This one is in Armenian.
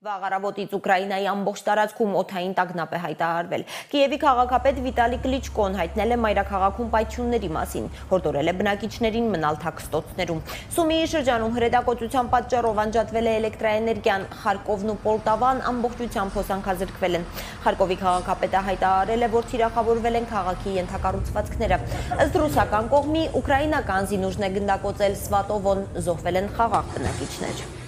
Վաղ առավոտից Ուկրաինայի ամբողջ տարածքում օթային տագնապ է հայտարարվել։ Կիևի քաղաքապետ Վիտալի Կլիչկոն հայտնել է մայրաքաղաքում պայթյունների մասին, հորդորել է բնակիչներին մնալ թաքստոցներում։ Սումիի շրջանում հրետակոծության պատճառով անջատվել է էլեկտրաէներգիան, Խարկովն ու Պոլտավան ամբողջությամբ հոսանքազրկվել են։ Խարկովի քաղաքապետը հայտարարել է, որ թիրախավորվել են քաղաքի ենթակառուցվածքները։ Ըստ ռուսական կողմի ուկրաինական զինուժն է գնդակոծել Սվատովոն, զոհվել են խաղաղ բնակիչներ։